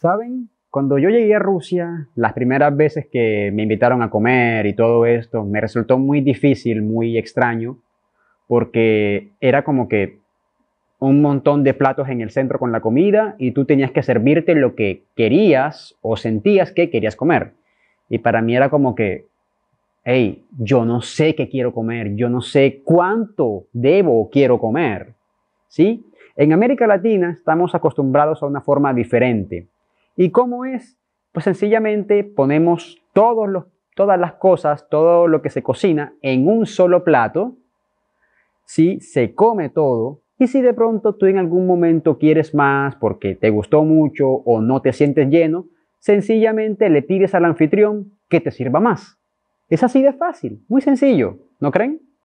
¿Saben? Cuando yo llegué a Rusia, las primeras veces que me invitaron a comer y todo esto, me resultó muy difícil, muy extraño, porque era como que un montón de platos en el centro con la comida y tú tenías que servirte lo que querías o sentías que querías comer. Y para mí era como que, hey, yo no sé qué quiero comer, yo no sé cuánto debo o quiero comer. ¿Sí? En América Latina estamos acostumbrados a una forma diferente. ¿Y cómo es? Pues sencillamente ponemos todas las cosas, todo lo que se cocina en un solo plato, ¿sí? se come todo, y si de pronto tú en algún momento quieres más porque te gustó mucho o no te sientes lleno, sencillamente le pides al anfitrión que te sirva más. Es así de fácil, muy sencillo, ¿no creen?